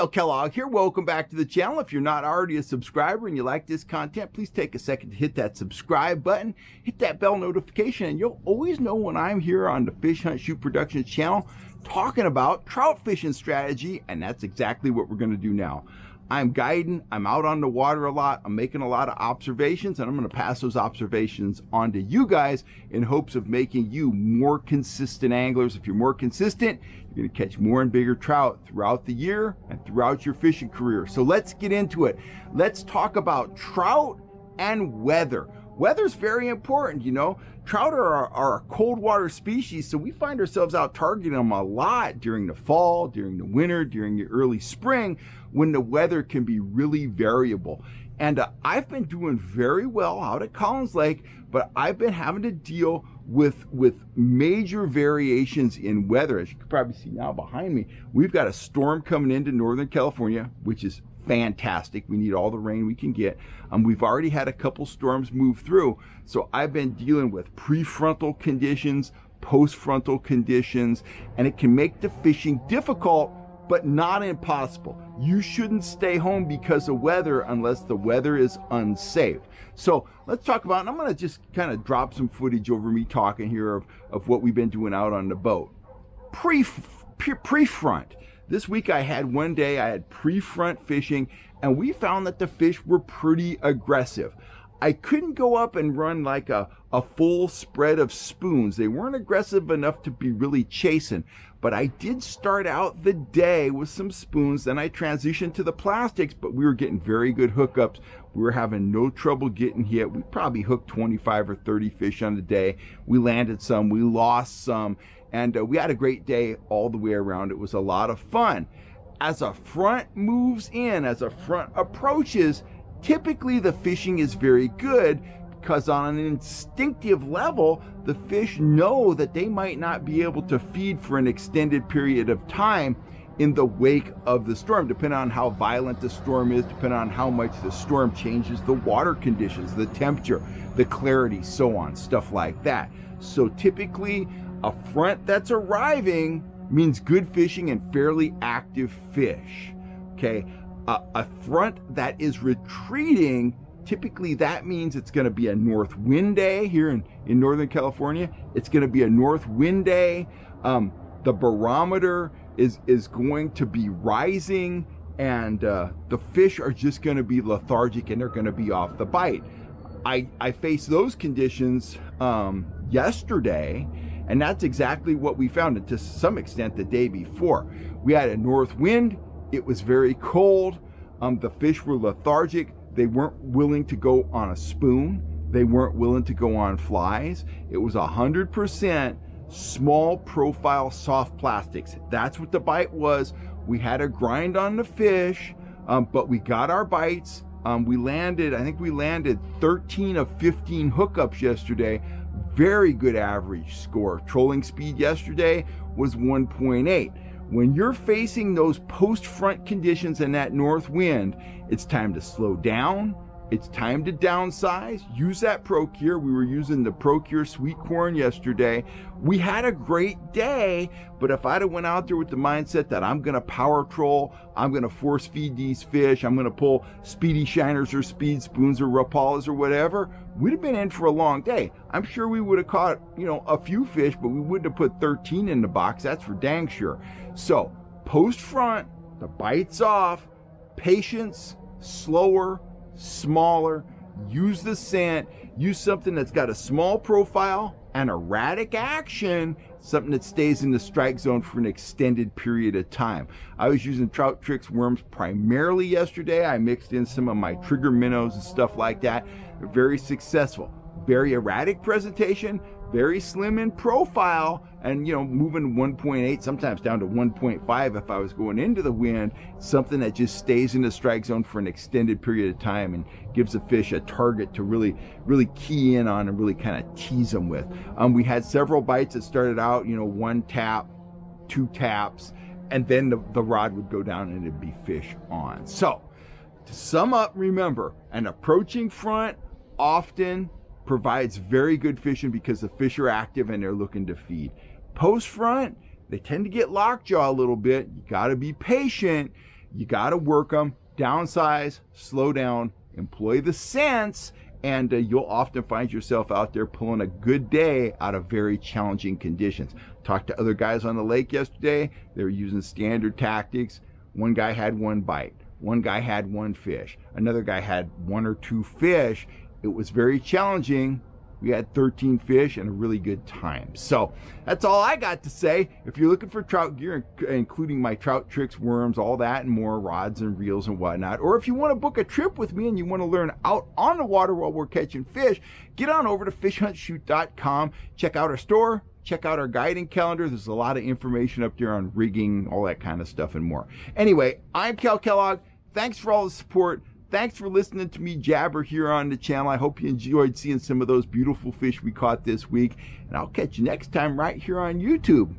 Cal Kellogg here. Welcome back to the channel. If you're not already a subscriber and you like this content, please take a second to hit that subscribe button, hit that bell notification, and you'll always know when I'm here on the Fish Hunt Shoot Productions channel talking about trout fishing strategy, and that's exactly what we're going to do now. I'm guiding, I'm out on the water a lot, I'm making a lot of observations, and I'm going to pass those observations on to you guys in hopes of making you more consistent anglers. If you're more consistent, you're going to catch more and bigger trout throughout the year and throughout your fishing career. So let's get into it. Let's talk about trout and weather. Weather's very important, you know. Trout are, are a cold water species, so we find ourselves out targeting them a lot during the fall, during the winter, during the early spring, when the weather can be really variable. And uh, I've been doing very well out at Collins Lake, but I've been having to deal with with major variations in weather. As you can probably see now behind me, we've got a storm coming into Northern California, which is fantastic. We need all the rain we can get. Um, we've already had a couple storms move through, so I've been dealing with prefrontal conditions, postfrontal conditions, and it can make the fishing difficult but not impossible. You shouldn't stay home because of weather unless the weather is unsafe. So let's talk about, I'm gonna just kind of drop some footage over me talking here of, of what we've been doing out on the boat. Pre, pre, pre-front. This week I had one day, I had pre-front fishing and we found that the fish were pretty aggressive. I couldn't go up and run like a, a full spread of spoons. They weren't aggressive enough to be really chasing, but I did start out the day with some spoons. Then I transitioned to the plastics, but we were getting very good hookups. We were having no trouble getting hit. We probably hooked 25 or 30 fish on the day. We landed some, we lost some, and uh, we had a great day all the way around. It was a lot of fun. As a front moves in, as a front approaches, Typically, the fishing is very good because on an instinctive level, the fish know that they might not be able to feed for an extended period of time in the wake of the storm, depending on how violent the storm is, depending on how much the storm changes the water conditions, the temperature, the clarity, so on, stuff like that. So typically, a front that's arriving means good fishing and fairly active fish. Okay, a, front that is retreating, typically that means it's going to be a north wind day here in, in Northern California. It's going to be a north wind day. Um, the barometer is, is going to be rising and uh, the fish are just going to be lethargic and they're going to be off the bite. I, I faced those conditions um, yesterday, and that's exactly what we found, and to some extent the day before. We had a north wind, it was very cold. Um, the fish were lethargic. They weren't willing to go on a spoon. They weren't willing to go on flies. It was 100% small profile soft plastics. That's what the bite was. We had a grind on the fish, um, but we got our bites. Um, we landed, I think we landed 13 of 15 hookups yesterday. Very good average score. Trolling speed yesterday was 1.8. When you're facing those post front conditions and that north wind, it's time to slow down. It's time to downsize. Use that ProCure. We were using the ProCure sweet corn yesterday. We had a great day, but if I'd have went out there with the mindset that I'm going to power troll, I'm going to force feed these fish, I'm going to pull speedy shiners or speed spoons or rapalas or whatever, we'd have been in for a long day. I'm sure we would have caught, you know, a few fish, but we wouldn't have put 13 in the box. That's for dang sure. So post front, the bites off, patience, slower, smaller, use the scent, use something that's got a small profile and erratic action, something that stays in the strike zone for an extended period of time. I was using Trout Tricks worms primarily yesterday. I mixed in some of my trigger minnows and stuff like that. Very successful. Very erratic presentation, very slim in profile and you know moving 1.8 sometimes down to 1.5 if i was going into the wind something that just stays in the strike zone for an extended period of time and gives the fish a target to really really key in on and really kind of tease them with. Um, we had several bites that started out you know one tap two taps and then the, the rod would go down and it'd be fish on. So to sum up remember an approaching front often provides very good fishing because the fish are active and they're looking to feed. Post front, they tend to get lockjaw a little bit. You got to be patient. You got to work them, downsize, slow down, employ the sense, and uh, you'll often find yourself out there pulling a good day out of very challenging conditions. Talked to other guys on the lake yesterday. They were using standard tactics. One guy had one bite. One guy had one fish. Another guy had one or two fish. It was very challenging. We had 13 fish and a really good time. So that's all I got to say. If you're looking for trout gear, including my trout tricks, worms, all that and more, rods and reels and whatnot, or if you want to book a trip with me and you want to learn out on the water while we're catching fish, get on over to fishhuntshoot.com. Check out our store, check out our guiding calendar. There's a lot of information up there on rigging, all that kind of stuff and more. Anyway, I'm Cal Kellogg. Thanks for all the support. Thanks for listening to me jabber here on the channel. I hope you enjoyed seeing some of those beautiful fish we caught this week. And I'll catch you next time right here on YouTube.